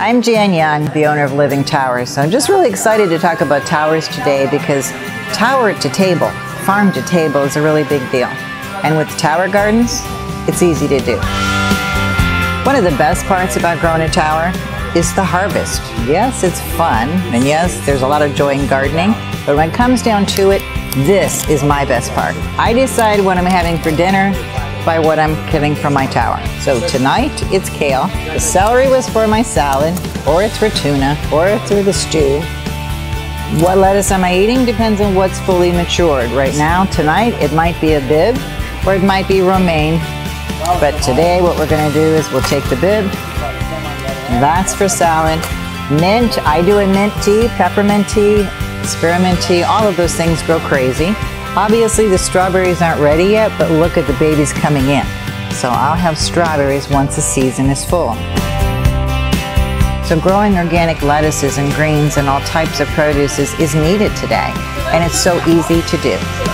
I'm Jan Young, the owner of Living Towers. So I'm just really excited to talk about towers today because tower to table, farm to table is a really big deal. And with tower gardens, it's easy to do. One of the best parts about growing a tower is the harvest. Yes, it's fun, and yes, there's a lot of joy in gardening, but when it comes down to it, this is my best part. I decide what I'm having for dinner by what I'm getting from my tower. So tonight it's kale. The celery was for my salad, or it's for tuna, or it's for the stew. What lettuce am I eating depends on what's fully matured. Right now, tonight, it might be a Bibb, or it might be romaine. But today what we're gonna do is we'll take the Bibb, that's for salad. Mint, I do a mint tea, peppermint tea, spearmint tea, all of those things grow crazy. Obviously the strawberries aren't ready yet, but look at the babies coming in. So I'll have strawberries once the season is full. So growing organic lettuces and greens and all types of produce is, is needed today, and it's so easy to do.